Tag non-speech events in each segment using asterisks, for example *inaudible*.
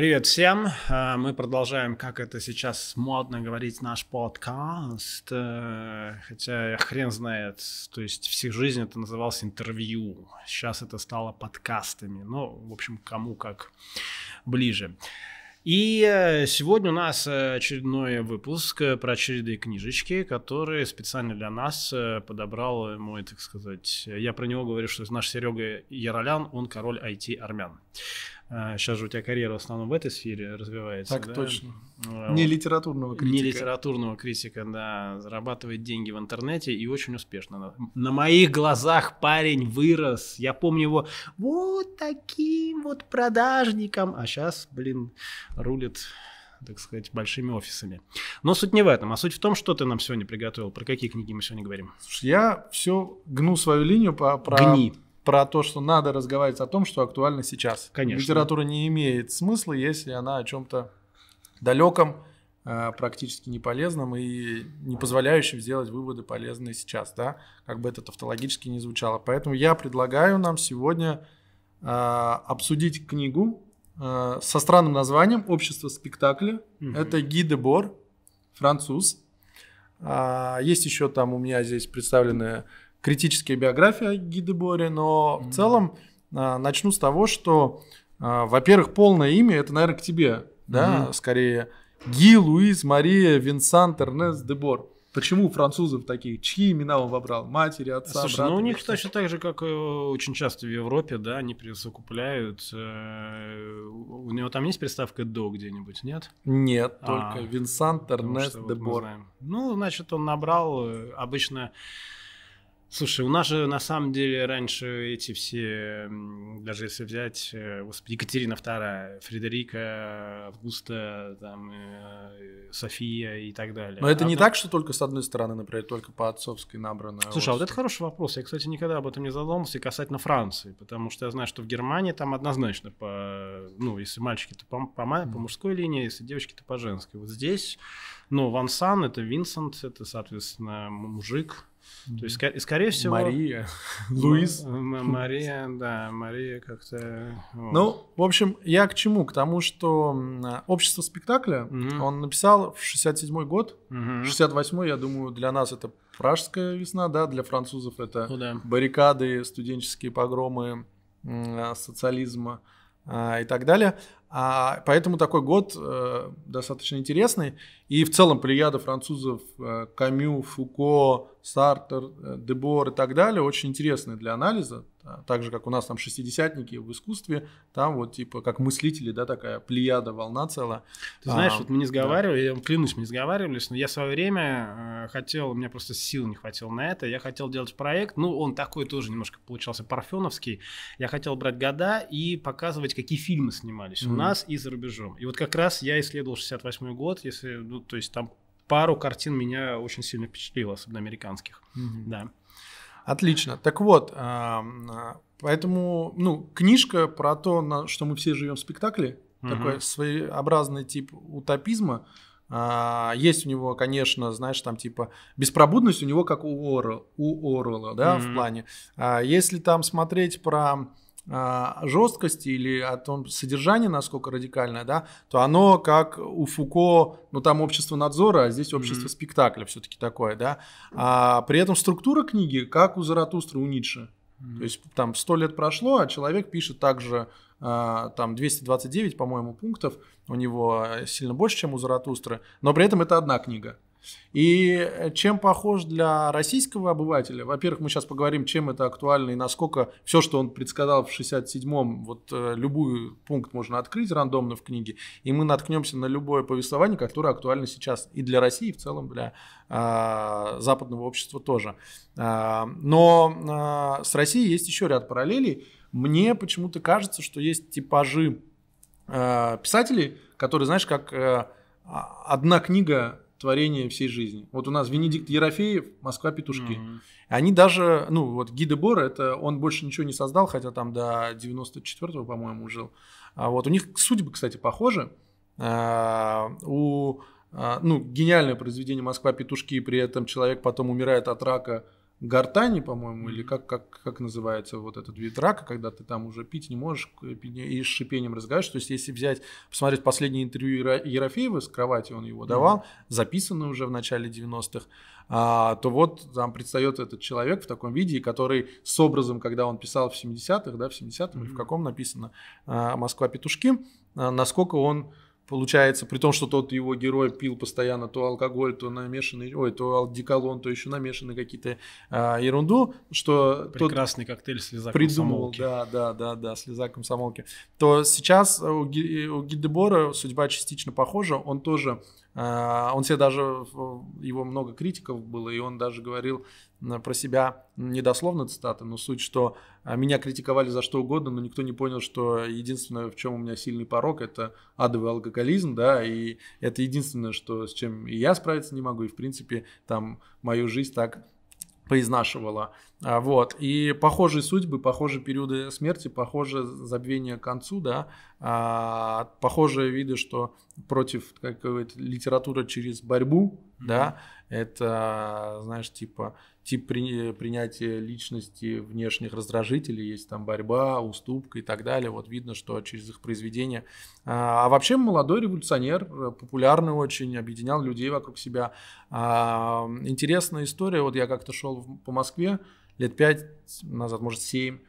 Привет всем! А, мы продолжаем, как это сейчас модно говорить, наш подкаст. Э, хотя хрен знает, то есть всю жизнь это называлось интервью. Сейчас это стало подкастами. Ну, в общем, кому как ближе. И э, сегодня у нас очередной выпуск про очередные книжечки, которые специально для нас э, подобрал мой, так сказать, я про него говорю, что наш Серега Яролян, он король IT-армян. Сейчас же у тебя карьера в основном в этой сфере развивается. Так да? точно. Вот. Не литературного критика. Не литературного критика, да. Зарабатывает деньги в интернете и очень успешно. На моих глазах парень вырос. Я помню его вот таким вот продажником. А сейчас, блин, рулит так сказать, большими офисами. Но суть не в этом, а суть в том, что ты нам сегодня приготовил. Про какие книги мы сегодня говорим? Слушай, я все гну свою линию по, про, Гни. Про то, что надо разговаривать о том, что актуально сейчас. Конечно. Литература не имеет смысла, если она о чем-то далеком, э, практически не полезном и не позволяющем сделать выводы полезные сейчас, да, как бы это тавтологически не звучало. Поэтому я предлагаю нам сегодня э, обсудить книгу э, со странным названием «Общество спектакля». Мгм. Это Ги де Бор, француз. А, Есть еще там у меня здесь представленная критическая биография Ги де Боре, но в Мгм. целом а, начну с того, что, а, во-первых, полное имя это, наверное, к тебе, да, Мгм. скорее Ги, Луис, Мария, Винсант, Эрнест де Бор. Почему у французов таких? Чьи имена он выбрал? Матери, отца, Слушай, брата? ну у них что? точно так же, как и очень часто в Европе, да, они присовокупляют. э, У него там есть приставка «до» где-нибудь, нет? Нет, А, только Винсант, Эрнест что де вот. Ну, значит, он набрал э, обычно... Слушай, у нас же на самом деле раньше эти все, даже если взять, э, господи, Екатерина II, Фредерика, Августа, там, э, София и так далее. Но это не Одна- так, что только с одной стороны, например, только по отцовской набрано. Слушай, а вот это хороший вопрос. Я, кстати, никогда об этом не задумывался и касательно Франции, потому что я знаю, что в Германии там однозначно по, ну, если мальчики, то по, по, по мужской линии, если девочки, то по женской. Вот здесь, ну, Ван Сан, это Винсент, это, соответственно, мужик. То есть, скорее всего... Мария, *laughs* Луис. Мария, да, Мария как-то... вот. Ну, в общем, я к чему? К тому, что общество спектакля он написал в 67 год. Мгм. 68 я думаю, для нас это пражская весна, да, для французов это Ну да. баррикады, студенческие погромы, м, социализма а, и так далее. А, поэтому такой год э, достаточно интересный. И в целом плеяда французов Камю, Фуко, Сартер, Дебор и так далее очень интересные для анализа. А, Так же, как у нас там шестидесятники в искусстве, там вот типа как мыслители, да, такая плеяда, волна целая. Ты знаешь, А, вот мы не сговаривали, я вам клянусь, мы не сговаривались, но я в свое время э, хотел, у меня просто сил не хватило на это, я хотел делать проект, ну, он такой тоже немножко получался парфеновский, я хотел брать года и показывать, какие фильмы снимались у Мгм. нас и за рубежом. И вот как раз я исследовал 68 год, если, ну, то есть там пару картин меня очень сильно впечатлило, особенно американских, да. Отлично. Так вот, а, а, поэтому, ну, книжка про то, на- что мы все живем в спектакле, Мгм. такой своеобразный тип утопизма. А, Есть у него, конечно, знаешь, там типа беспробудность у него как у Орла, у Орла, да, в Мгм. плане. Если там смотреть про а, жесткость или о том содержании, насколько радикальное, да, то оно как у Фуко, ну там общество надзора, а здесь общество Мгм. спектакля все-таки такое, да. А при этом структура книги как у Заратустры, у Ницше. То есть там сто лет прошло, а человек пишет также а, там 229, по-моему, пунктов. У него э, сильно больше, чем у Заратустры. Но при этом это одна книга. И э, чем похож для российского обывателя? Во-первых, мы сейчас поговорим, чем это актуально и насколько все, что он предсказал в 67-м, вот э, любой пункт можно открыть рандомно в книге, и мы наткнемся на любое повествование, которое актуально сейчас и для России, и в целом для а, западного общества тоже. А, но а, с Россией есть еще ряд параллелей. Мне почему-то кажется, что есть типажи а, писателей, которые, знаешь, как э, одна книга творения всей жизни. Вот у нас Венедикт Ерофеев, Москва петушки. Мгм. Они даже, ну вот Ги де Бор, это он больше ничего не создал, хотя там до 94-го, по-моему, жил. А вот у них судьбы, кстати, похожи. А, у, а, ну, гениальное произведение «Москва петушки», при этом человек потом умирает от рака гортани, по-моему, или как, как, как называется вот этот вид рака, когда ты там уже пить не можешь и с шипением разговариваешь. То есть, если взять, посмотреть последнее интервью Ерофеева с кровати, он его давал, mm-hmm. записанное уже в начале 90-х, а, то вот там предстает этот человек в таком виде, который с образом, когда он писал в 70-х, да, в 70-м, mm-hmm. в каком написано а, «Москва петушки», а, насколько он получается, при том, что тот его герой пил постоянно то алкоголь, то намешанный, ой, то деколон, то еще намешанный какие-то а, ерунду, что прекрасный тот коктейль слеза придумал, комсомолки. да, да, да, да, слеза комсомолки. То сейчас у, Ги, у Гидебора судьба частично похожа, он тоже он себе даже, его много критиков было, и он даже говорил про себя, недословно цитата, но суть, что а, меня критиковали за что угодно, но никто не понял, что единственное, в чем у меня сильный порог, это адовый алкоголизм, да, и это единственное, что, с чем и я справиться не могу, и в принципе там мою жизнь так поизнашивала. А, вот. И похожие судьбы, похожие периоды смерти, похожее забвение к концу, да, а, похожие виды, что против какой-то литературы через борьбу, mm-hmm. да, это, знаешь, типа тип при, принятия личности внешних раздражителей, есть там борьба, уступка и так далее. Вот видно, что через их произведение. А, а вообще молодой революционер, популярный очень, объединял людей вокруг себя. А, интересная история. Вот я как-то шел по Москве лет пять назад, может семь,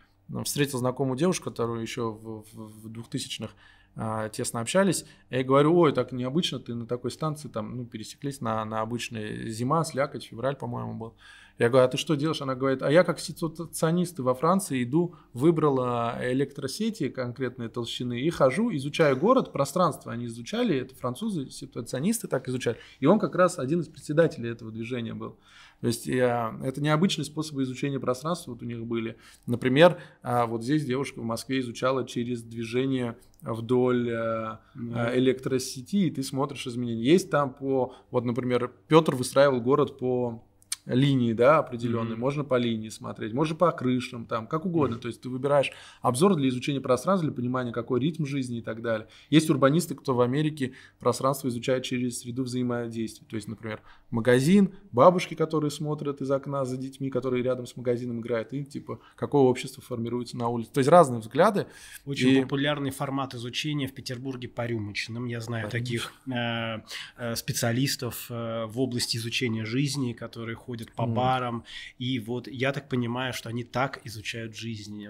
встретил знакомую девушку, которую еще в, в 2000-х а, тесно общались. Я говорю, ой, так необычно, ты на такой станции там, ну, пересеклись на, на обычной зима, слякоть, февраль, по-моему, был. Я говорю, а ты что делаешь? Она говорит, а я как ситуационист во Франции иду, выбрала электросети конкретной толщины и хожу, изучаю город, пространство они изучали, это французы, ситуационисты так изучали. И он как раз один из председателей этого движения был. То есть я, это необычные способы изучения пространства вот у них были. Например, а, вот здесь девушка в Москве изучала через движение вдоль mm-hmm. электросети, и ты смотришь изменения. Есть там по, вот, например, Петр выстраивал город по линии, да, определенные, mm-hmm. можно по линии смотреть, можно по крышам, там, как угодно. Mm-hmm. То есть ты выбираешь обзор для изучения пространства, для понимания, какой ритм жизни и так далее. Есть урбанисты, кто в Америке пространство изучает через среду взаимодействия. То есть, например, магазин, бабушки, которые смотрят из окна за детьми, которые рядом с магазином играют, и типа, какое общество формируется на улице. То есть разные взгляды. Очень и... популярный формат изучения в Петербурге по рюмочным. Я знаю по таких э, э, специалистов э, в области изучения жизни, которые ходят ходят по mm. барам, и вот я так понимаю, что они так изучают жизнь.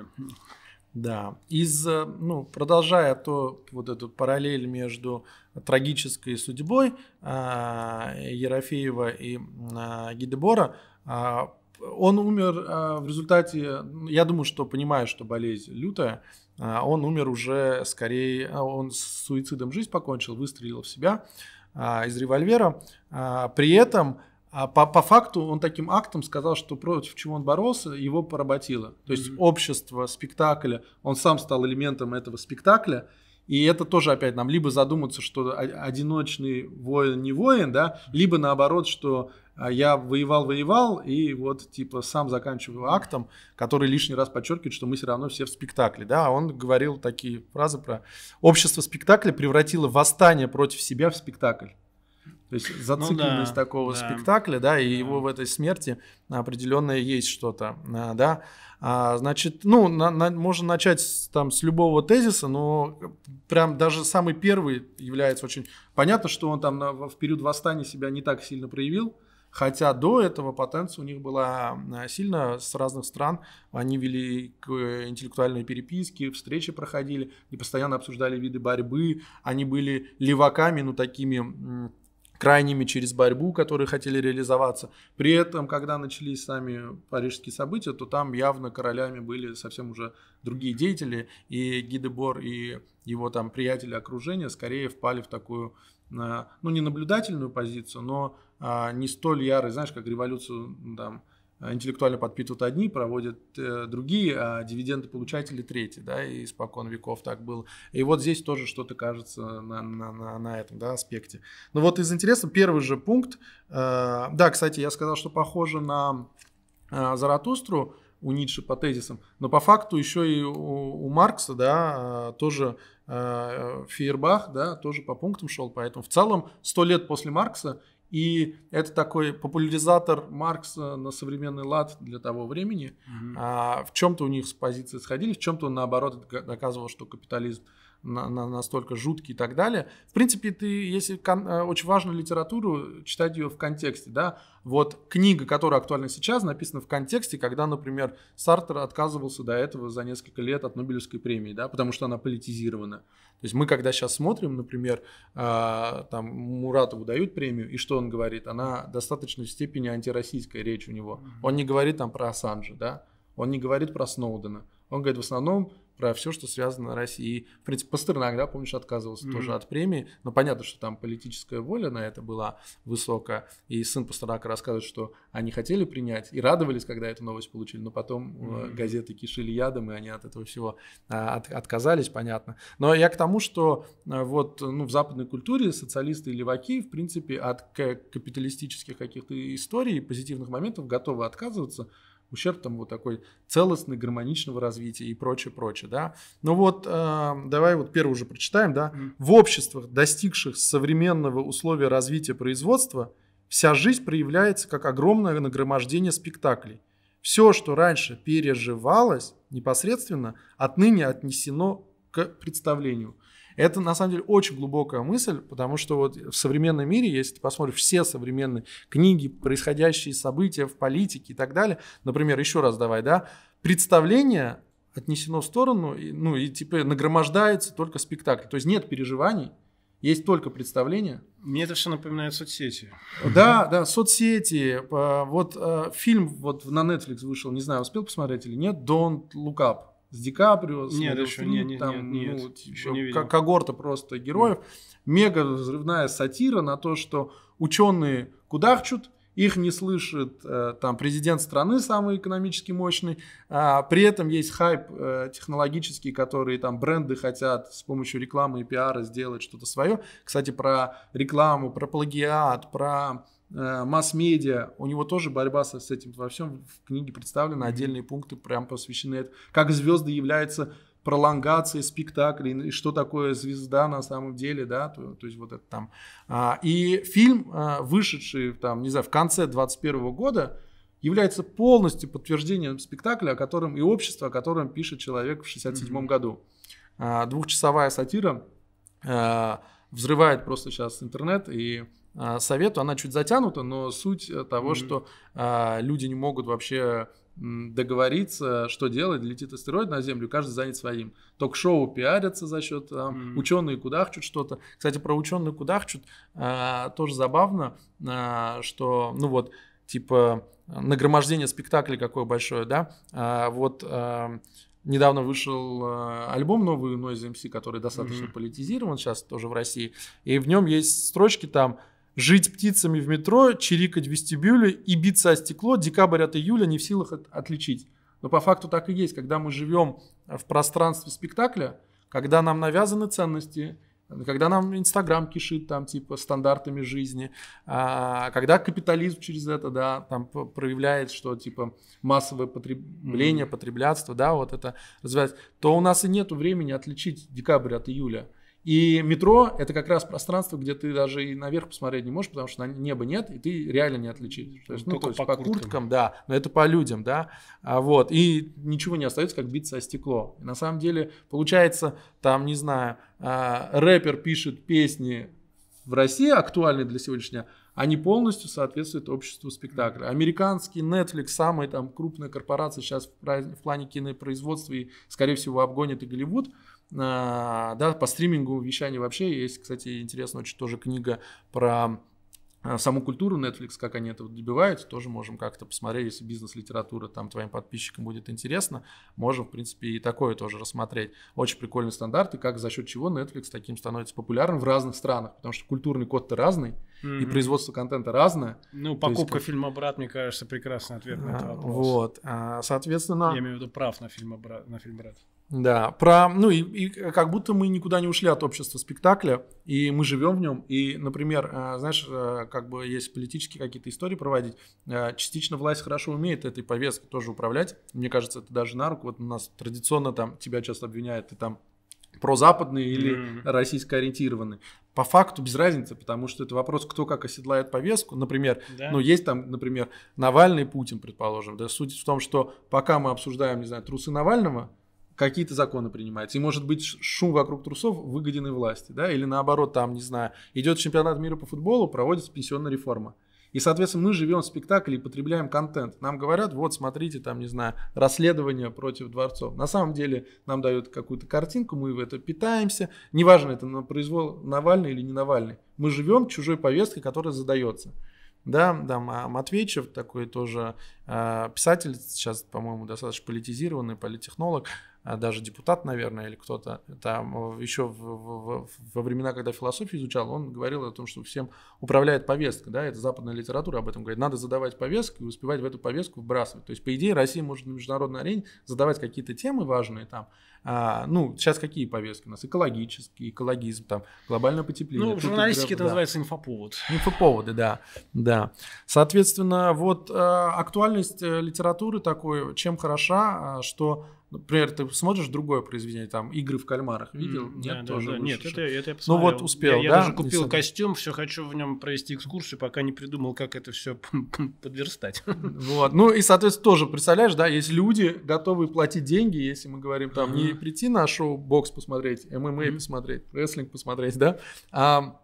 Да, из, э, ну, продолжая то, вот эту параллель между трагической судьбой э, Ерофеева и э, Гидебора, э, он умер э, в результате, я думаю, что понимая, что болезнь лютая, э, он умер уже скорее, он с суицидом жизнь покончил, выстрелил в себя э, из револьвера. Э, при этом а по, по факту он таким актом сказал, что против чего он боролся, его поработило. То есть mm-hmm. общество, спектакля, он сам стал элементом этого спектакля. И это тоже опять нам либо задуматься, что одиночный воин не воин, да, либо наоборот, что а, я воевал-воевал, и вот типа сам заканчиваю актом, который лишний раз подчеркивает, что мы все равно все в спектакле. Да, он говорил такие фразы про общество спектакля превратило восстание против себя в спектакль. То есть зацикленность ну, да, такого да. спектакля, да, и да. его в этой смерти определенное есть что-то, а, да. А, значит, ну, на, на, можно начать там с любого тезиса, но прям даже самый первый является очень понятно, что он там на, в период восстания себя не так сильно проявил. Хотя до этого потенция у них была а, сильно с разных стран. Они вели интеллектуальные переписки, встречи проходили, и постоянно обсуждали виды борьбы. Они были леваками, ну такими крайними через борьбу, которые хотели реализоваться. При этом, когда начались сами парижские события, то там явно королями были совсем уже другие деятели, и Гидебор и его там приятели окружения скорее впали в такую, ну, не наблюдательную позицию, но а, не столь ярый, знаешь, как революцию там, интеллектуально подпитывают одни, проводят э, другие, а дивиденды получатели третьи, да, и испокон веков так было. И вот здесь тоже что-то кажется на, на, на, на этом, да, аспекте. Но вот из интересного, первый же пункт, э, да, кстати, я сказал, что похоже на э, Заратустру, у Ницше по тезисам, но по факту еще и у, у Маркса, да, э, тоже э, Фейербах, да, тоже по пунктам шел, поэтому в целом сто лет после Маркса И это такой популяризатор Маркса на современный лад для того времени. Mm-hmm. А, в чем-то у них с позиции сходились, в чем-то он наоборот доказывал, что капитализм на, на, настолько жуткий и так далее. В принципе, ты, если кон, э, очень важную литературу, читать ее в контексте, да, вот книга, которая актуальна сейчас, написана в контексте, когда, например, Сартер отказывался до этого за несколько лет от Нобелевской премии, да, потому что она политизирована. То есть мы, когда сейчас смотрим, например, э, там Муратову дают премию, и что он говорит? Она достаточно в степени антироссийская речь у него. Он не говорит там про Ассанжа, да, он не говорит про Сноудена. Он говорит в основном про все, что связано с Россией. В принципе, Пастернак, да, помнишь, отказывался mm-hmm. тоже от премии, но понятно, что там политическая воля на это была высокая, и сын Пастернака рассказывает, что они хотели принять и радовались, когда эту новость получили, но потом mm-hmm. газеты кишили ядом, и они от этого всего а, от, отказались, понятно. Но я к тому, что а, вот ну, в западной культуре социалисты и леваки, в принципе, от капиталистических каких-то историй позитивных моментов готовы отказываться, ущерб там вот такой целостный, гармоничного развития и прочее, прочее, да. Ну вот, э, давай вот первый уже прочитаем, да. В обществах, достигших современного условия развития производства, вся жизнь проявляется как огромное нагромождение спектаклей. Все, что раньше переживалось непосредственно, отныне отнесено к представлению. Это на самом деле очень глубокая мысль, потому что вот в современном мире, если ты посмотришь все современные книги, происходящие события в политике и так далее, например, еще раз давай, да, представление отнесено в сторону, ну и типа нагромождается только спектакль. То есть нет переживаний, есть только представление. Мне это все напоминает соцсети. Да, да, соцсети. Вот э, фильм вот на Netflix вышел, не знаю, успел посмотреть или нет, Don't Look Up с Ди Каприо, с нет, еще, Флип, нет, там, нет, ну, типа, еще не видел. когорта просто героев. Нет. Мега взрывная сатира на то, что ученые кудахчут, их не слышит э, там президент страны самый экономически мощный, а при этом есть хайп э, технологический, который там бренды хотят с помощью рекламы и пиара сделать что-то свое. Кстати, про рекламу, про плагиат, про масс-медиа, у него тоже борьба с, с этим во всем в книге представлены, отдельные пункты прям посвящены этому. Как звезды являются пролонгацией спектаклей, и что такое звезда на самом деле, да, то, то есть вот это там. А, и фильм, а, вышедший там, не знаю, в конце 21 года, является полностью подтверждением спектакля, о котором и общества, о котором пишет человек в 67 mm-hmm. году. А, двухчасовая сатира взрывает просто сейчас интернет и совету, она чуть затянута, но суть э, того, mm-hmm. что а, люди не могут вообще договориться, что делать, летит астероид на Землю, каждый занят своим. Ток-шоу пиарятся за счет там, mm-hmm. ученые кудахчут что-то. Кстати, про ученые кудахчут а, тоже забавно, а, что, ну вот, типа, нагромождение спектаклей какое большое, да, а, вот... А, Недавно вышел э, альбом новый Noise MC, который достаточно mm-hmm. политизирован сейчас тоже в России. И в нем есть строчки там Жить птицами в метро, чирикать в вестибюле и биться о стекло декабрь от июля не в силах от, отличить. Но по факту так и есть. Когда мы живем в пространстве спектакля, когда нам навязаны ценности, когда нам Инстаграм кишит там типа стандартами жизни, а, когда капитализм через это, да, там проявляет, что типа массовое потребление, mm-hmm. потреблятство, да, вот это развивается, то у нас и нету времени отличить декабрь от июля. И метро это как раз пространство, где ты даже и наверх посмотреть не можешь, потому что неба нет, и ты реально не отличишь. То есть, ну, то есть по, по курткам. курткам, да, но это по людям, да. А вот, и ничего не остается, как биться о стекло. И на самом деле, получается, там, не знаю, а, рэпер пишет песни в России, актуальные для сегодняшнего дня, они полностью соответствуют обществу спектакля. Американский Netflix, самая там крупная корпорация сейчас в плане кинопроизводства и, скорее всего, обгонит и Голливуд, да, по стримингу вещания вообще есть, кстати, интересно очень тоже книга про а, саму культуру Netflix, как они это добиваются, тоже можем как-то посмотреть, если бизнес-литература там твоим подписчикам будет интересно, можем, в принципе, и такое тоже рассмотреть. Очень прикольный стандарт, и как за счет чего Netflix таким становится популярным в разных странах, потому что культурный код-то разный, mm-hmm. и производство контента разное. Ну, покупка есть, фильма «Брат», мне кажется, прекрасный ответ на этот вопрос. Вот, соответственно... Я имею в виду прав на фильм «Брат». На фильм «Брат». Да, про, ну и, и как будто мы никуда не ушли от общества спектакля, и мы живем в нем. И, например, э, знаешь, э, как бы есть политические какие-то истории проводить, э, частично власть хорошо умеет этой повесткой тоже управлять. Мне кажется, это даже на руку. Вот у нас традиционно там тебя часто обвиняют, ты там прозападный или mm-hmm. российско ориентированный. по факту без разницы, потому что это вопрос, кто как оседлает повестку. Например, да. ну, есть там, например, Навальный и Путин, предположим. Да, суть в том, что пока мы обсуждаем, не знаю, трусы Навального, какие-то законы принимаются. И может быть шум вокруг трусов выгоден власти, да, или наоборот, там, не знаю, идет чемпионат мира по футболу, проводится пенсионная реформа. И, соответственно, мы живем в спектакле и потребляем контент. Нам говорят, вот, смотрите, там, не знаю, расследование против дворцов. На самом деле нам дают какую-то картинку, мы в это питаемся. Неважно, это на произвол Навальный или не Навальный. Мы живем чужой повесткой, которая задается. Да, да, Матвейчев такой тоже э, писатель, сейчас, по-моему, достаточно политизированный, политтехнолог, даже депутат, наверное, или кто-то там еще в, в, во времена, когда философию изучал, он говорил о том, что всем управляет повестка, да, это западная литература об этом говорит. Надо задавать повестку и успевать в эту повестку вбрасывать. То есть, по идее, Россия может на международной арене задавать какие-то темы важные там. А, ну, сейчас какие повестки у нас? Экологический, экологизм, там, глобальное потепление. Ну, в журналистике это да. называется инфоповод. Инфоповоды, да, да. Соответственно, вот э, актуальность э, литературы такой, чем хороша, а, что Например, ты смотришь другое произведение, там «Игры в кальмарах», видел? Mm, нет, да, тоже да, Нет, это, это я посмотрел. Ну вот успел, я, да? Я даже купил костюм, все хочу в нем провести экскурсию, пока не придумал, как это все *laughs* подверстать. Вот, ну и, соответственно, тоже, представляешь, да, есть люди, готовые платить деньги, если мы говорим там, не прийти на шоу бокс посмотреть, ММА посмотреть, рестлинг посмотреть, да, а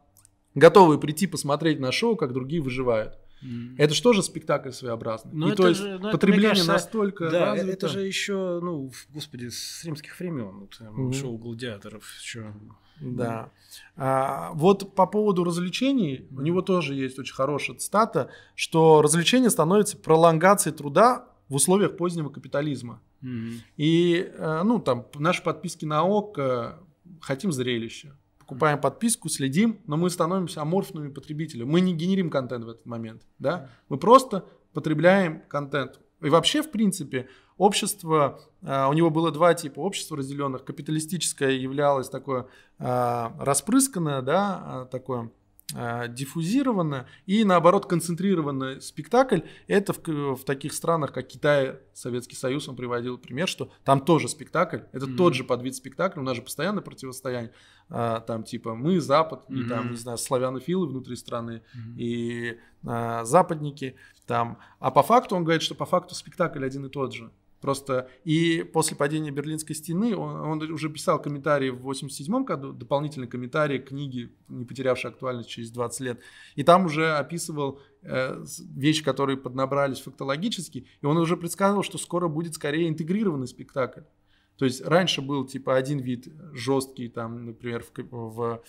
готовые прийти посмотреть на шоу, как другие выживают. Mm. Это же тоже спектакль своеобразный. Но и то есть же, потребление кажется, настолько да, развито. это же еще, ну, господи, с римских времен, вот, mm. шоу гладиаторов, что. Да. А, вот по поводу развлечений, у него тоже есть очень хорошая цитата, что развлечение становится пролонгацией труда в условиях позднего капитализма. Mm-hmm. И, э, ну, там, наши подписки на ОК хотим зрелища покупаем подписку, следим, но мы становимся аморфными потребителями. Мы не генерим контент в этот момент, да? Мы просто потребляем контент. И вообще, в принципе, общество, а, у него было два типа общества разделенных. Капиталистическое являлось такое а, распрысканное, да, а, такое диффузированно и наоборот концентрированный спектакль. Это в, в таких странах, как Китай, Советский Союз, он приводил пример, что там тоже спектакль, это mm-hmm. тот же подвид спектакля, у нас же постоянное противостояние, а, там типа мы Запад mm-hmm. и там не знаю славянофилы внутри страны mm-hmm. и а, западники там, а по факту он говорит, что по факту спектакль один и тот же. Просто и после падения Берлинской стены он, он уже писал комментарии в 87 году, дополнительный комментарий книги, не потерявшей актуальность через 20 лет. И там уже описывал э, вещи, которые поднабрались фактологически. И он уже предсказывал, что скоро будет скорее интегрированный спектакль. То есть раньше был типа один вид жесткий, там, например, в, в,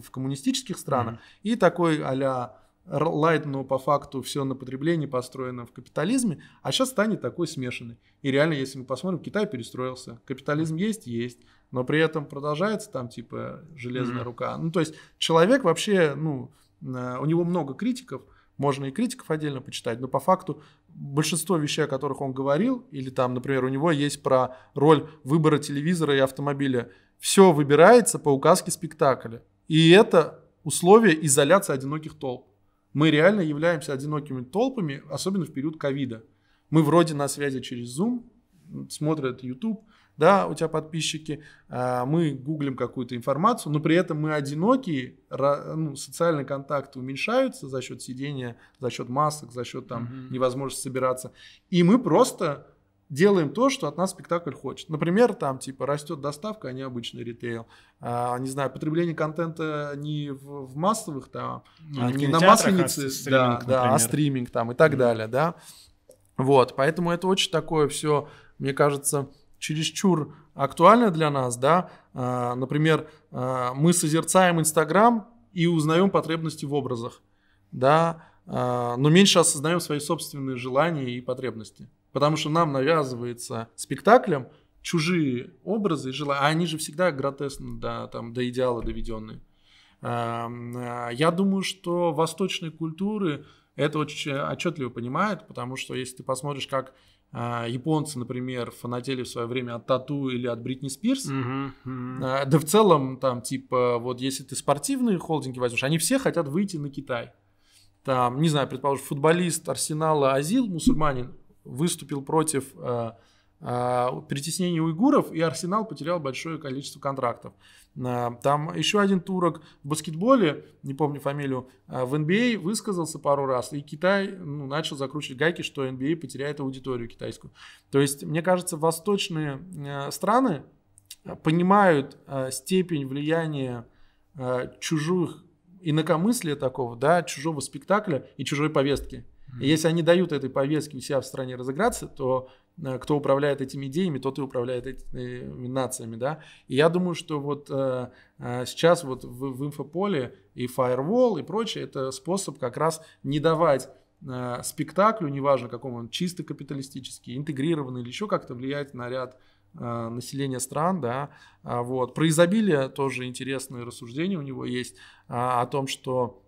в, коммунистических странах, mm-hmm. и такой а-ля лайт, но по факту все на потреблении построено в капитализме, а сейчас станет такой смешанный. И реально, если мы посмотрим, Китай перестроился. Капитализм есть, есть, но при этом продолжается там типа железная mm-hmm. рука. Ну, то есть человек вообще, ну, у него много критиков, можно и критиков отдельно почитать, но по факту большинство вещей, о которых он говорил, или там, например, у него есть про роль выбора телевизора и автомобиля, все выбирается по указке спектакля. И это условие изоляции одиноких толп мы реально являемся одинокими толпами, особенно в период ковида. Мы вроде на связи через Zoom, смотрят YouTube, да, у тебя подписчики, а, мы гуглим какую-то информацию, но при этом мы одинокие, ну, социальные контакты уменьшаются за счет сидения, за счет масок, за счет там mm-hmm. невозможности собираться. И мы просто делаем то, что от нас спектакль хочет. Например, там типа растет доставка, а не обычный ритейл. А, не знаю, потребление контента не в, в массовых там, ну, а не на масленице, а да, да, а стриминг там и так mm далее, да. Вот, поэтому это очень такое все, мне кажется, чересчур актуально для нас, да. А, например, а, мы созерцаем Инстаграм и узнаем потребности в образах, да, а, но меньше осознаем свои собственные желания и потребности. Потому что нам навязывается спектаклем чужие образы и желания, а они же всегда гротесны до, там, до идеала доведенные. А, я думаю, что восточные культуры это очень отчетливо понимают, потому что если ты посмотришь, как а, японцы, например, фанатели в свое время от Тату или от Бритни Спирс, uh-huh, uh-huh. да в целом там типа вот если ты спортивные холдинги возьмешь, они все хотят выйти на Китай. Там, не знаю, предположим, футболист Арсенала Азил, мусульманин, выступил против э, а, притеснение уйгуров, и Арсенал потерял большое количество контрактов. А, там еще один турок в баскетболе, не помню фамилию, а, в NBA высказался пару раз, и Китай ну, начал закручивать гайки, что NBA потеряет аудиторию китайскую. То есть, мне кажется, восточные страны понимают степень влияния чужих инакомыслия такого, да, чужого спектакля и чужой повестки. И если они дают этой повестке у себя в стране разыграться, то Э, кто управляет этими идеями, тот и управляет этими нациями, да. И я думаю, что вот э, э, сейчас вот в, в инфополе и firewall и прочее, это способ как раз не давать э, спектаклю, неважно каком он, чисто капиталистический, интегрированный или еще как-то влиять на ряд э, населения стран, да, а вот. Про изобилие тоже интересные рассуждения у него есть а, о том, что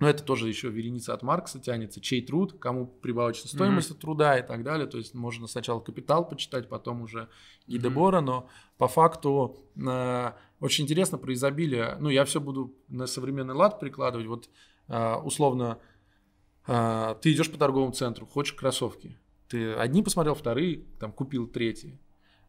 но это тоже еще вереница от Маркса тянется, чей труд, кому прибавочная стоимость mm-hmm. труда и так далее. То есть можно сначала капитал почитать, потом уже и mm-hmm. Дебора, но по факту э, очень интересно про изобилие. Ну, я все буду на современный лад прикладывать. Вот э, условно, э, ты идешь по торговому центру, хочешь кроссовки. Ты одни посмотрел, вторые, там купил третьи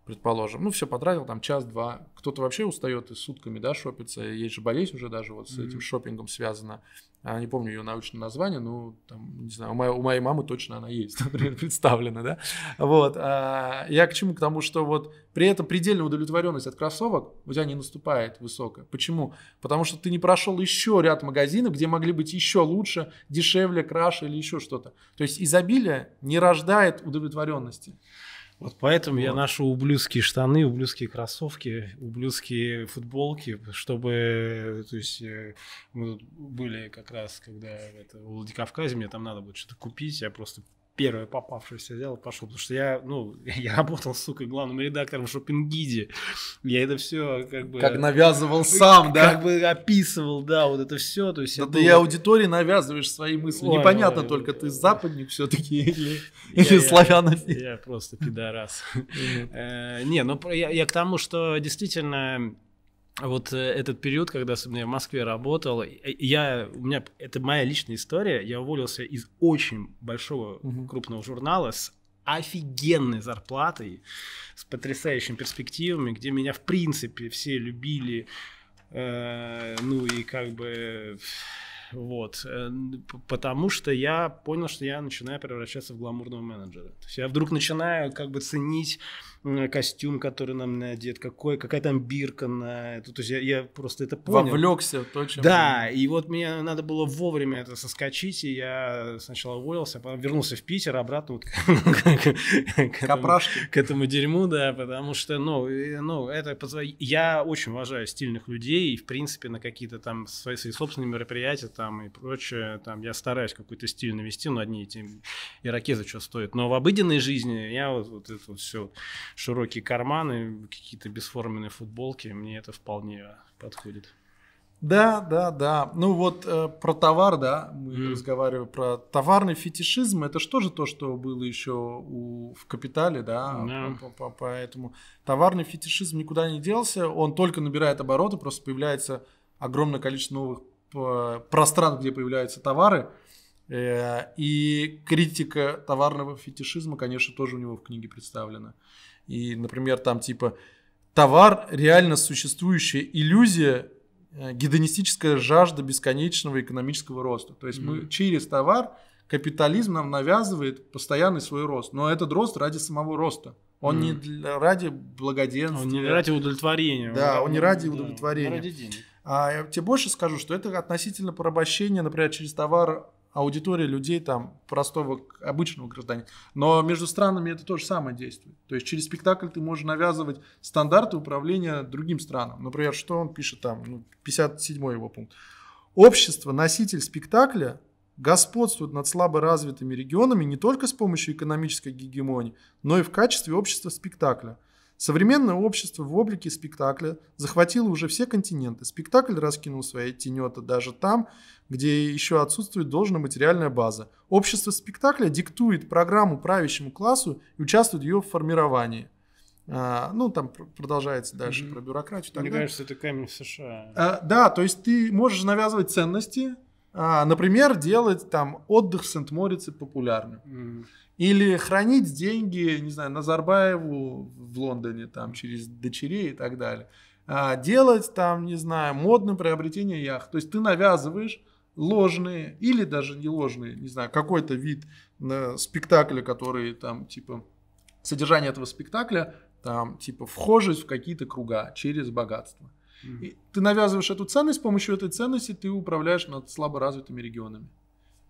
предположим, ну все потратил там час-два, кто-то вообще устает и сутками, да, шопится, есть же болезнь уже даже вот с mm-hmm. этим шопингом связана, а, не помню ее научное название, ну, там, не знаю, у моей, у моей мамы точно она есть, *laughs* например, представлена, да, вот, а, я к чему, к тому, что вот при этом предельная удовлетворенность от кроссовок у тебя не наступает высокая, почему? Потому что ты не прошел еще ряд магазинов, где могли быть еще лучше, дешевле, краше или еще что-то, то есть изобилие не рождает удовлетворенности. Вот поэтому вот. я ношу ублюдские штаны, ублюдские кроссовки, ублюдские футболки, чтобы, то есть, э, мы были как раз, когда это, в Владикавказе, мне там надо будет что-то купить, я просто первое попавшееся взял и пошел. Потому что я, ну, *laughs* я работал, сука, главным редактором в Шопингиде. Я это все как бы... Как навязывал сам, да? Как бы описывал, да, вот это все. То есть да ты было... аудитории навязываешь свои мысли. Ой, Непонятно ой, только, ой, ты западник все-таки *laughs* или, или славянофил. Я просто пидорас. Э, не, ну я к тому, что действительно вот э, этот период, когда я в Москве работал, я, у меня, это моя личная история, я уволился из очень большого угу. крупного журнала с офигенной зарплатой, с потрясающими перспективами, где меня, в принципе, все любили, э, ну и как бы вот, э, потому что я понял, что я начинаю превращаться в гламурного менеджера. То есть я вдруг начинаю как бы ценить костюм, который нам надет, какой, какая там бирка на эту. То есть я, я просто это понял. Вовлекся то, чем... Да, и вот мне надо было вовремя это соскочить, и я сначала уволился, а потом вернулся в Питер обратно вот к, *laughs* этому, к этому дерьму, да, потому что, ну, ну это я очень уважаю стильных людей, и, в принципе, на какие-то там свои, свои собственные мероприятия там и прочее, там я стараюсь какой-то стиль навести, но одни эти ирокезы что стоят. Но в обыденной жизни я вот, вот это вот все широкие карманы, какие-то бесформенные футболки, мне это вполне подходит. Да, да, да. Ну вот э, про товар, да, мы mm. разговариваем про товарный фетишизм. Это что же то, что было еще у, в капитале, да? Yeah. По, по, поэтому товарный фетишизм никуда не делся, он только набирает обороты, просто появляется огромное количество новых э, пространств, где появляются товары. Э, и критика товарного фетишизма, конечно, тоже у него в книге представлена. И, например, там типа товар реально существующая иллюзия, э, гедонистическая жажда бесконечного экономического роста. То есть mm-hmm. мы через товар капитализм нам навязывает постоянный свой рост, но этот рост ради самого роста. Он mm. не для, ради благоденствия. Он не ради удовлетворения. Да, он, он не ради да, удовлетворения. Ради денег. А я тебе больше скажу, что это относительно порабощения, например, через товар аудитория людей там простого обычного гражданина. Но между странами это то же самое действует. То есть через спектакль ты можешь навязывать стандарты управления другим странам. Например, что он пишет там, ну, 57 его пункт. Общество, носитель спектакля, господствует над слабо развитыми регионами не только с помощью экономической гегемонии, но и в качестве общества спектакля – Современное общество в облике спектакля захватило уже все континенты. Спектакль раскинул свои тенета даже там, где еще отсутствует должная материальная база. Общество спектакля диктует программу правящему классу и участвует в ее формировании. А, ну, там продолжается дальше mm-hmm. про бюрократию. Мне кажется, это камень в США. А, да, то есть ты можешь навязывать ценности, а, например, делать там отдых в Сент-Морице популярным. М. Или хранить деньги, не знаю, Назарбаеву в Лондоне, там, через дочерей и так далее. А, делать там, не знаю, модным приобретение яхт. То есть ты навязываешь ложные или даже не ложные, не знаю, какой-то вид э, спектакля, который там, типа, содержание этого спектакля, там, типа, вхожесть в какие-то круга через богатство. И ты навязываешь эту ценность, с помощью этой ценности ты управляешь над слаборазвитыми регионами.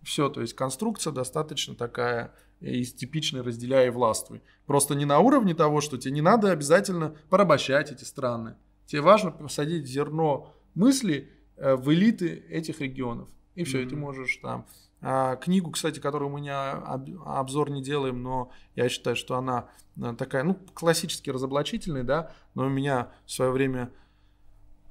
Все, то есть конструкция достаточно такая из типичной разделяй и властвуй. Просто не на уровне того, что тебе не надо обязательно порабощать эти страны. Тебе важно посадить зерно мысли э, в элиты этих регионов. И все, и ты можешь там... А, книгу, кстати, которую мы не об- обзор не делаем, но я считаю, что она э, такая, ну, классически разоблачительная, да, но меня в свое время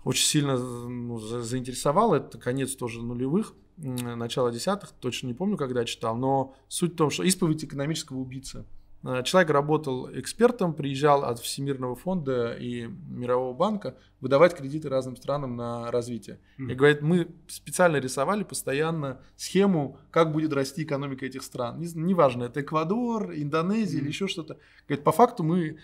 очень сильно ну, за- заинтересовало. Это конец тоже нулевых, начало десятых, точно не помню, когда читал, но суть в том, что исповедь экономического убийцы. Э, Человек работал экспертом, приезжал от Всемирного фонда и Мирового банка выдавать кредиты разным странам на развитие. И говорит, мы специально рисовали постоянно схему, как будет расти экономика этих стран. Не Неважно, это Эквадор, Индонезия или еще что-то. Говорит, по факту мы,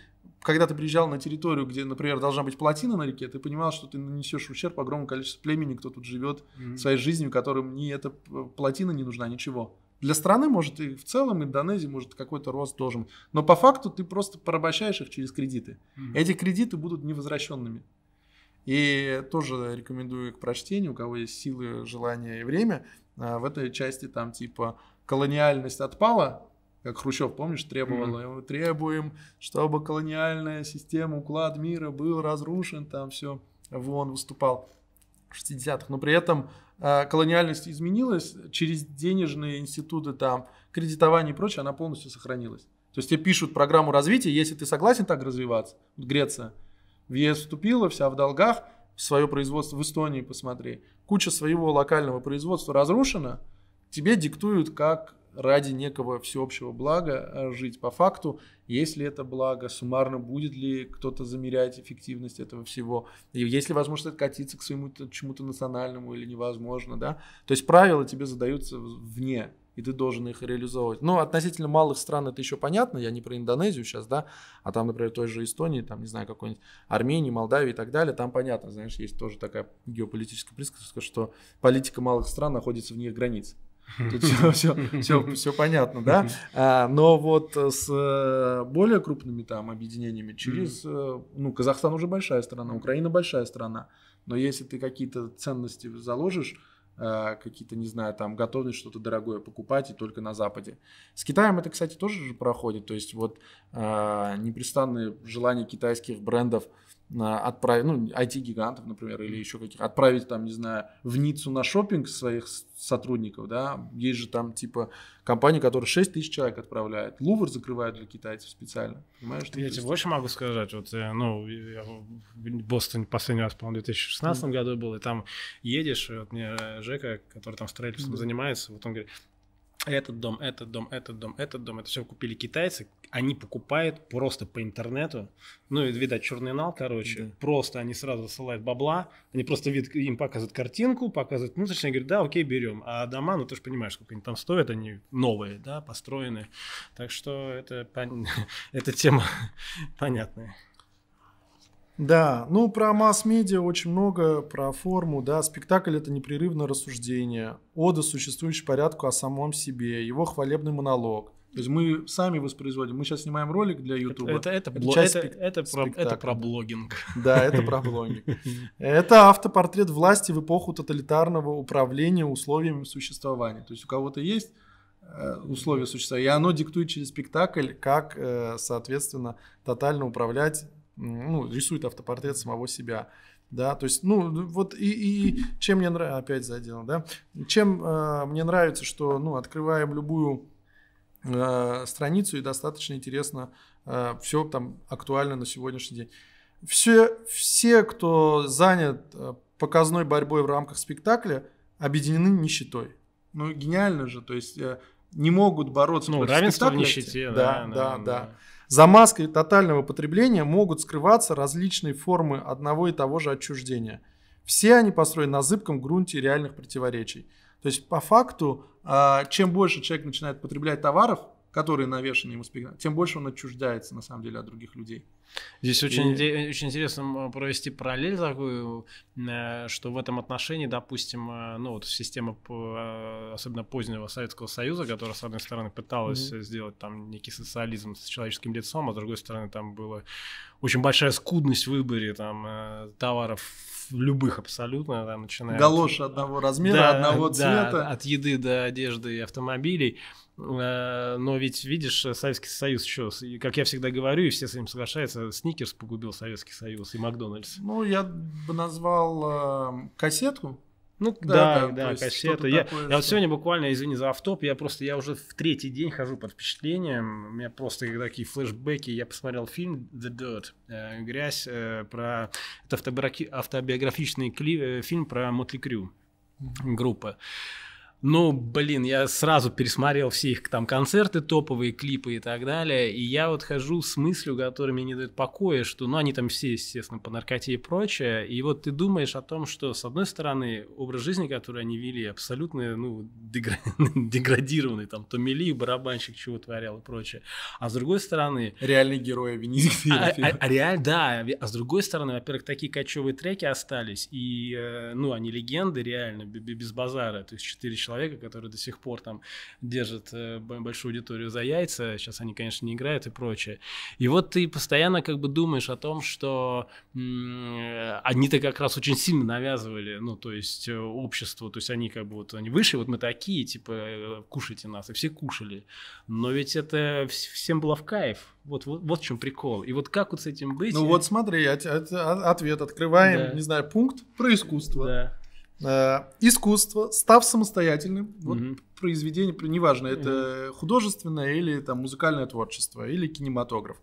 когда ты приезжал на территорию, где, например, должна быть плотина на реке, ты понимал, что ты нанесешь ущерб огромному количеству племени, кто тут живет Мгм. своей жизнью, которым ни эта плотина не нужна, ничего. Для страны, может, и в целом Индонезии, может, какой-то рост должен. Но по факту ты просто порабощаешь их через кредиты. Мгм. Эти кредиты будут невозвращенными. И тоже рекомендую к прочтению, у кого есть силы, желание и время. А, В этой части там типа колониальность отпала, как Хрущев, помнишь, требовал, мы требуем, чтобы колониальная система, уклад мира был разрушен, там все, вон выступал в 60-х. Но при этом а, колониальность изменилась, через денежные институты, там, кредитование и прочее, она полностью сохранилась. То есть тебе пишут программу развития, если ты согласен так развиваться, вот Греция, в ЕС вступила, вся в долгах, свое производство в Эстонии посмотри, куча своего локального производства разрушена, тебе диктуют, как ради некого всеобщего блага э, жить по факту, есть ли это благо, суммарно будет ли кто-то замерять эффективность этого всего, и есть ли возможность откатиться к своему т- чему-то национальному или невозможно, да. То есть правила тебе задаются вне, и ты должен их реализовывать. Но относительно малых стран это еще понятно, я не про Индонезию сейчас, да, а там, например, той же Эстонии, там, не знаю, какой-нибудь Армении, Молдавии и так далее, там понятно, знаешь, есть тоже такая геополитическая присказка, что политика малых стран находится вне границ. Тут все, *laughs* все, все, все понятно, да? А, но вот с э, более крупными там объединениями через, э, ну, Казахстан уже большая страна, Украина большая страна, но если ты какие-то ценности заложишь, э, какие-то, не знаю, там, готовность что-то дорогое покупать и только на Западе. С Китаем это, кстати, тоже же проходит, то есть вот э, непрестанное желание китайских брендов отправить, ну, IT-гигантов, например, или еще каких, отправить там, не знаю, в Ниццу на шопинг своих сотрудников, да, есть же там типа компании, которые 6 тысяч человек отправляют, Лувр закрывают для китайцев специально, понимаешь? Я тебе больше могу сказать. Вот, э, ну, я в Бостоне последний раз, по-моему, в 2016 году был, и там едешь, вот мне Жека, который там строительством Да. занимается, вот он говорит, этот дом, этот дом, этот дом, этот дом, это все купили китайцы, они покупают просто по интернету, ну, и, видать, черный нал, короче, Да. просто они сразу засылают бабла, они просто вид, им показывают картинку, показывают внутреннее, говорят, да, окей, берем, а дома, ну, ты же понимаешь, сколько они там стоят, они новые, да, построенные, так что это, пон- *laughs* эта тема *laughs* понятная. Да, ну про масс-медиа очень много, про форму, да, спектакль это непрерывное рассуждение, ода существующий порядку о самом себе, его хвалебный монолог. То есть мы сами воспроизводим, мы сейчас снимаем ролик для YouTube. Это, это, Это бло- часть это, спек- это про, это про блогинг. Да, это про блогинг. Это автопортрет власти в эпоху тоталитарного управления условиями существования. То есть у кого-то есть э, условия существования, и оно диктует через спектакль, как, э, соответственно, тотально управлять, ну, рисует автопортрет самого себя. Да, то есть, ну, вот и, и чем мне нравится, опять задел, да, чем э, мне нравится, что, ну, открываем любую э, страницу и достаточно интересно, все там актуально на сегодняшний день. Все, все, кто занят э, показной борьбой в рамках спектакля, объединены нищетой. Ну, гениально же, то есть э, не могут бороться Ну, против равенство в нищете, Да, да, да, да. За маской тотального потребления могут скрываться различные формы одного и того же отчуждения. Все они построены на зыбком грунте реальных противоречий. То есть по факту, а, чем больше человек начинает потреблять товаров, которые навешаны ему спигна, тем больше он отчуждается на самом деле от других людей. Здесь очень, и... очень интересно провести параллель такую, э, что в этом отношении, допустим, э, ну вот система, э, особенно позднего Советского Союза, которая, с одной стороны, пыталась mm-hmm. сделать там некий социализм с человеческим лицом, а с другой стороны, там была очень большая скудность в выборе там товаров любых абсолютно, там, начиная... Галоши от... одного размера, да, одного цвета. Да, от еды до одежды и автомобилей. Э, но ведь, видишь, Советский Союз что, как я всегда говорю, и все с этим соглашаются, Сникерс погубил Советский Союз и Макдональдс. Ну, я бы назвал э, кассетку. Ну да, да, да, да кассета. Я, такое, я вот сегодня буквально, извини за автоп, я просто, я уже в третий день хожу под впечатлением. У меня просто такие флешбеки. Я посмотрел фильм The Dirt, э, грязь э, про это автобиографичный кли, э, фильм про Мотли Крю группа. Ну, блин, я сразу пересмотрел все их там концерты, топовые клипы и так далее, и я вот хожу с мыслью, которая мне не дает покоя, что, ну, они там все, естественно, по наркоте и прочее, и вот ты думаешь о том, что, с одной стороны, образ жизни, который они вели, абсолютно, ну, дегра... *laughs* деградированный, там, Томми Ли, барабанщик, чего творял и прочее, а с другой стороны... Реальные герои Венедикта. А, а, а реаль, да, а с другой стороны, во-первых, такие кочевые треки остались, и, э, ну, они легенды реально, без базара, то есть четыре человека человека, который до сих пор там держит э, большую аудиторию за яйца. Сейчас они, конечно, не играют и прочее. И вот ты постоянно как бы думаешь о том, что они-то как раз очень сильно навязывали, ну, то есть э, обществу, то есть они как бы вот, они выше, вот мы такие, типа, э, кушайте нас, и все кушали. Но ведь это всем было в кайф. Вот, вот, вот в чем прикол. И вот как вот с этим быть? Ну вот смотри, ответ открываем, да. не знаю, пункт про искусство. Да. Э, искусство, став самостоятельным, mm-hmm. вот произведение, неважно, это mm-hmm. художественное или там музыкальное творчество, или кинематограф.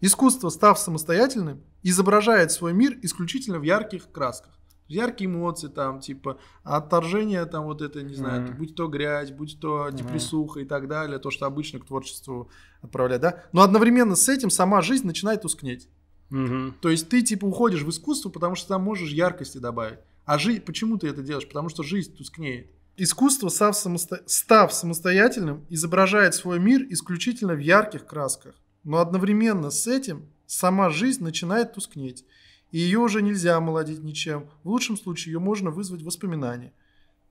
Искусство, став самостоятельным, изображает свой мир исключительно в ярких красках. Яркие эмоции, там, типа, отторжение, там, вот это, не знаю, mm-hmm. будь то грязь, будь то депрессуха mm-hmm. и так далее, то, что обычно к творчеству отправляют, да. Но одновременно с этим сама жизнь начинает тускнеть. Mm-hmm. То есть ты, типа, уходишь в искусство, потому что там можешь яркости добавить. А жить, почему ты это делаешь? Потому что жизнь тускнеет. Искусство, став, самосто... став самостоятельным, изображает свой мир исключительно в ярких красках. Но одновременно с этим сама жизнь начинает тускнеть. И ее уже нельзя омолодить ничем. В лучшем случае ее можно вызвать воспоминания.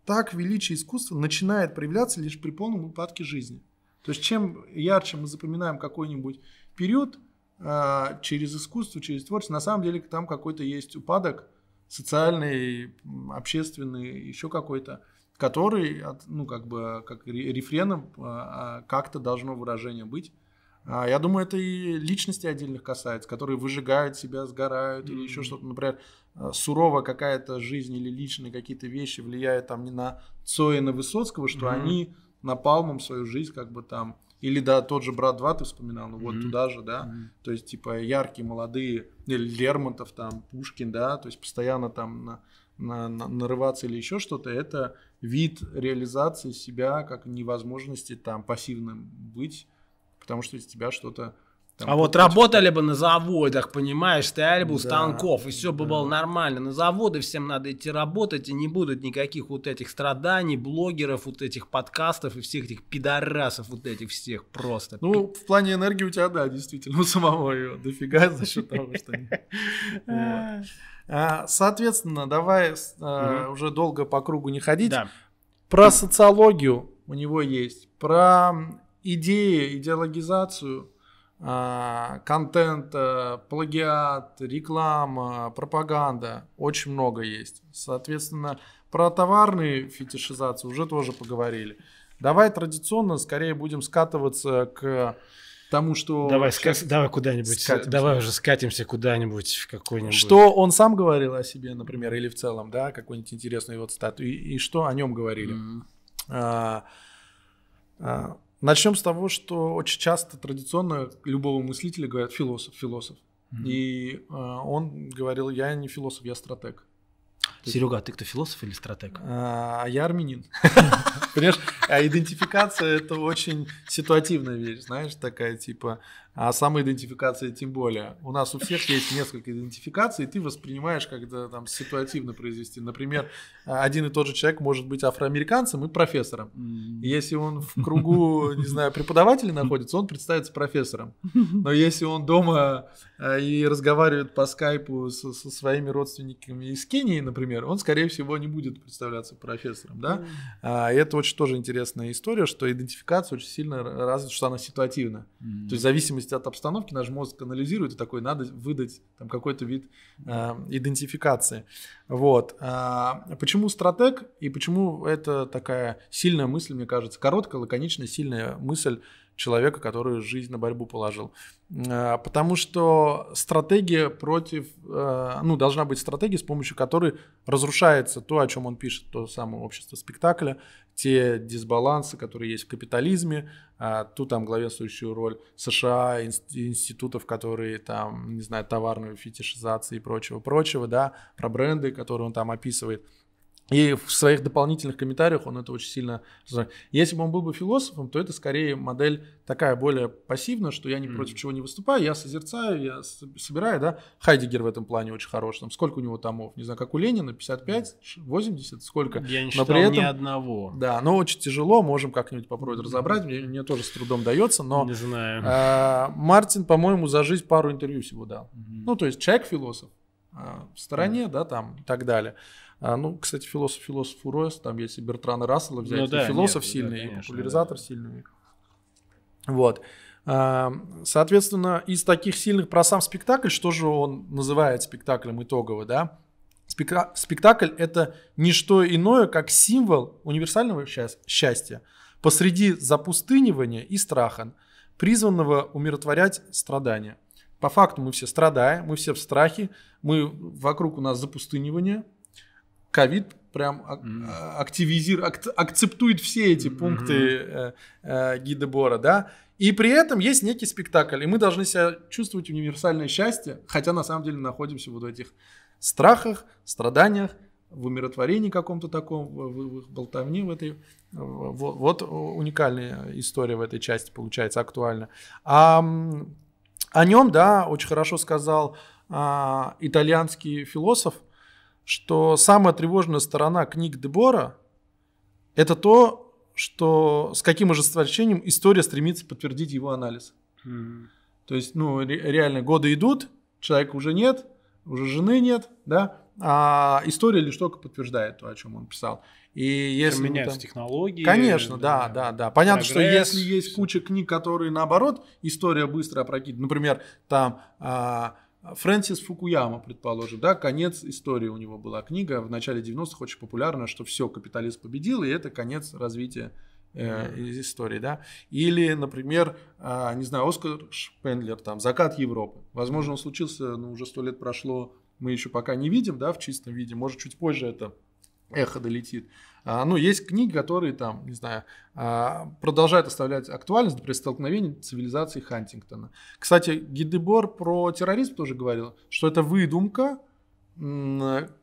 Так величие искусства начинает проявляться лишь при полном упадке жизни. То есть чем ярче мы запоминаем какой-нибудь период э, через искусство, через творчество, на самом деле там какой-то есть упадок, социальный, общественный, еще какой-то, который, ну, как бы, как рефреном а, а, как-то должно выражение быть. А, я думаю, это и личности отдельных касается, которые выжигают себя, сгорают mm-hmm. или еще что-то. Например, суровая какая-то жизнь или личные какие-то вещи влияют там не на Цоя, и на Высоцкого, что mm-hmm. они напалмом свою жизнь как бы там или да, тот же брат 2 ты вспоминал, ну вот mm-hmm. туда же, да. Mm-hmm. То есть, типа, яркие, молодые, или Лермонтов, там, Пушкин, да, то есть постоянно там на, на, на, нарываться или еще что-то, это вид реализации себя как невозможности там пассивным быть, потому что из тебя что-то там, а вот работали бы на заводах, понимаешь, стояли бы у да, станков, и все бы да. было нормально. На заводы всем надо идти работать, и не будет никаких вот этих страданий, блогеров, вот этих подкастов и всех этих пидорасов, вот этих всех просто. Ну, в плане энергии у тебя, да, действительно, у самого ее дофига за счет того, что... *laughs* А, соответственно, давай а, уже долго по кругу не ходить. Про социологию у него есть, про идеи, идеологизацию – контент, плагиат, реклама, пропаганда, очень много есть. Соответственно, про товарные фетишизации уже тоже поговорили. Давай традиционно скорее будем скатываться к тому, что... Давай, ска... давай куда-нибудь, скатимся. давай уже скатимся куда-нибудь в какой-нибудь... Что он сам говорил о себе, например, или в целом, да, какой-нибудь интересный его цитату, и, и что о нем говорили. Mm-hmm. А, а, Начнем с того, что очень часто традиционно любого мыслителя говорят философ, философ. Mm-hmm. И э, он говорил, я не философ, я стратег. Серега, а ты кто, философ или стратег? А, а я армянин. Понимаешь, а идентификация это очень ситуативная вещь, знаешь, такая типа, а самоидентификация тем более. У нас у всех есть несколько идентификаций, и ты воспринимаешь, когда там ситуативно произвести. Например, один и тот же человек может быть афроамериканцем и профессором. И если он в кругу, не знаю, преподавателей находится, он представится профессором. Но если он дома э, и разговаривает по скайпу со, со своими родственниками из Кении, например, он, скорее всего, не будет представляться профессором, да? А, и это очень тоже интересная история, что идентификация очень сильно развита, что она ситуативна. То есть в зависимости от обстановки наш мозг анализирует и такой, надо выдать там какой-то вид э, идентификации. Вот. А почему стратег и почему это такая сильная мысль, мне кажется, короткая, лаконичная, сильная мысль человека, который жизнь на борьбу положил. А, потому что стратегия против, э, ну, должна быть стратегия, с помощью которой разрушается то, о чем он пишет, то самое общество спектакля, те дисбалансы, которые есть в капитализме, а, ту там главенствующую роль США, институтов, которые там, не знаю, товарную фетишизации и прочего-прочего, да, про бренды, которые он там описывает – и в своих дополнительных комментариях он это очень сильно... Если бы он был бы философом, то это скорее модель такая более пассивная, что я ни mm. против чего не выступаю, я созерцаю, я собираю, да. Хайдегер в этом плане очень хорош. Там сколько у него томов? Не знаю, как у Ленина, 55, 80, сколько? Я не но при этом, ни одного. Да, но очень тяжело, можем как-нибудь попробовать разобрать. Мне, мне тоже с трудом дается, но... Не знаю. Э, Мартин, по-моему, за жизнь пару интервью всего дал. Mm-hmm. Ну, то есть человек-философ э, в стороне, mm-hmm. да, там и так далее. А, ну, кстати, философ философ Урос, там если Бертрана Рассела взять, ну, да, философ нет, сильный, да, конечно, популяризатор да. сильный. Вот. А, соответственно, из таких сильных про сам спектакль, что же он называет спектаклем итогово, да? Спектакль – это не что иное, как символ универсального счастья посреди запустынивания и страха, призванного умиротворять страдания. По факту мы все страдаем, мы все в страхе, мы вокруг у нас запустынивание – ковид прям активизирует, ак, акцептует все эти пункты mm-hmm. э, э, гида Бора, да, и при этом есть некий спектакль, и мы должны себя чувствовать универсальное счастье, хотя на самом деле находимся вот в этих страхах, страданиях, в умиротворении каком-то таком, в, в, в болтовне в этой. Вот, вот уникальная история в этой части получается актуальна. А о нем, да, очень хорошо сказал а, итальянский философ что самая тревожная сторона книг Дебора – это то, что с каким ожесточением история стремится подтвердить его анализ. Mm-hmm. То есть, ну, ре- реально годы идут, человека уже нет, уже жены нет, да, а история лишь только подтверждает то, о чем он писал. И если меняются там... технологии. Конечно, да, да, да. да. Понятно, прогресс, что если есть куча книг, которые наоборот история быстро опрокидывает, например, там а, Фрэнсис Фукуяма, предположим, да, конец истории у него была книга в начале 90-х очень популярная, что все, капитализм победил, и это конец развития э, mm-hmm. истории, да. Или, например, э, не знаю, Оскар Шпендлер, там, «Закат Европы». Возможно, он случился, ну, уже сто лет прошло, мы еще пока не видим, да, в чистом виде, может, чуть позже это эхо долетит. А, ну, есть книги, которые там, не знаю, а, продолжают оставлять актуальность, например, столкновение цивилизации Хантингтона. Кстати, Гидебор про терроризм тоже говорил, что это выдумка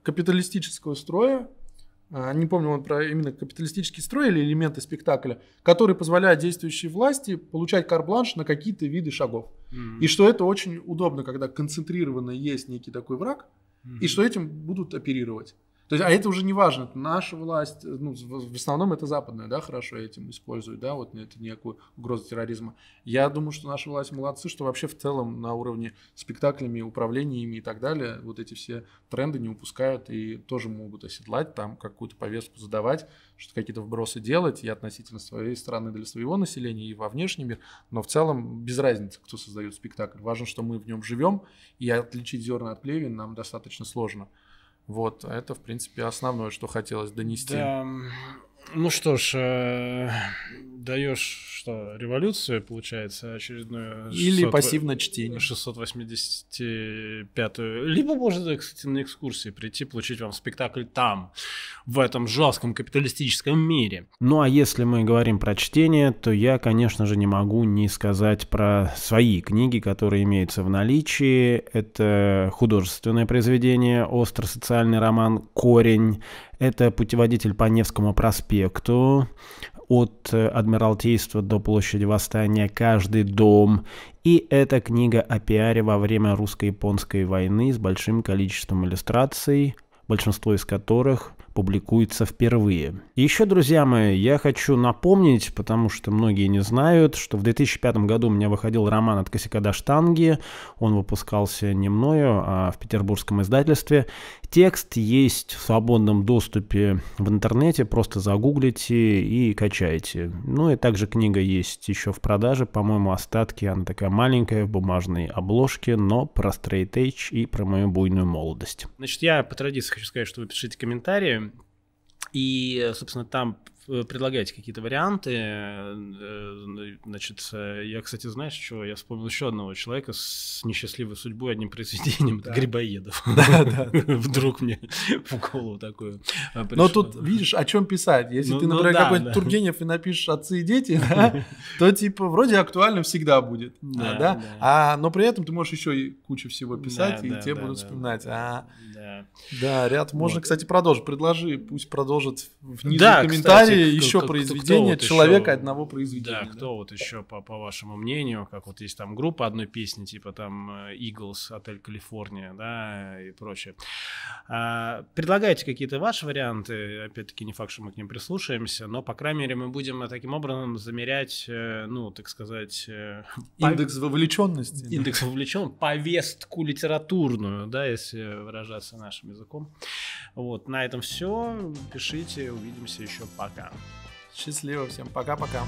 капиталистического строя, а, не помню, он про именно капиталистический строй или элементы спектакля, который позволяет действующей власти получать карбланш на какие-то виды шагов. Mm-hmm. И что это очень удобно, когда концентрированно есть некий такой враг, mm-hmm. и что этим будут оперировать. То есть, а это уже не важно, это наша власть, ну, в основном это западная, да, хорошо этим использует, да, вот это некую угрозу терроризма. Я думаю, что наша власть молодцы, что вообще в целом на уровне спектаклями, управления ими и так далее, вот эти все тренды не упускают и тоже могут оседлать, там какую-то повестку задавать, что какие-то вбросы делать и относительно своей страны для своего населения, и во внешний мир, но в целом без разницы, кто создает спектакль. Важно, что мы в нем живем, и отличить зерна от плевен нам достаточно сложно. Вот, это, в принципе, основное, что хотелось донести. Да. Ну что ж, э, даешь что, революцию, получается, очередную... 600, Или пассивное чтение. 685-ю. Либо можно, кстати, на экскурсии прийти, получить вам спектакль там, в этом жестком капиталистическом мире. Ну а если мы говорим про чтение, то я, конечно же, не могу не сказать про свои книги, которые имеются в наличии. Это художественное произведение, остросоциальный роман «Корень». Это путеводитель по Невскому проспекту от Адмиралтейства до площади Восстания «Каждый дом». И это книга о пиаре во время русско-японской войны с большим количеством иллюстраций, большинство из которых публикуется впервые. Еще, друзья мои, я хочу напомнить, потому что многие не знают, что в 2005 году у меня выходил роман «От косяка до штанги». Он выпускался не мною, а в петербургском издательстве. Текст есть в свободном доступе в интернете, просто загуглите и качайте. Ну и также книга есть еще в продаже, по-моему, остатки. Она такая маленькая, в бумажной обложке, но про Straight Edge и про мою буйную молодость. Значит, я по традиции хочу сказать, что вы пишите комментарии, и, собственно, там Э, предлагаете какие-то варианты. Э, значит, э, я, кстати, знаешь, что? Я вспомнил еще одного человека с несчастливой судьбой, одним произведением. Да. Грибоедов. *laughs* *laughs* Вдруг мне *laughs* в голову такое Но тут, видишь, о чем писать. Если ну, ты, ну например, какой-нибудь. Тургенев и напишешь «Отцы и дети», то, типа, вроде актуально всегда будет. А, но при этом ты можешь еще и кучу всего писать, и тебе будут вспоминать. Да. ряд можно, кстати, продолжить. Предложи, пусть продолжит внизу комментарии еще кто, произведение кто, человека еще, одного произведения. Да, кто вот еще, по, по вашему мнению, как вот есть там группа одной песни, типа там э, Eagles, Отель Калифорния, да, и прочее. А, предлагайте какие-то ваши варианты, опять-таки не факт, что мы к ним прислушаемся, но, по крайней мере, мы будем таким образом замерять, э, ну, так сказать... Э, индекс вовлеченности. Индекс вовлеченности, повестку литературную, да, если выражаться нашим языком. Вот, на этом все. Пишите, увидимся еще. Пока. Счастливо всем. Пока-пока.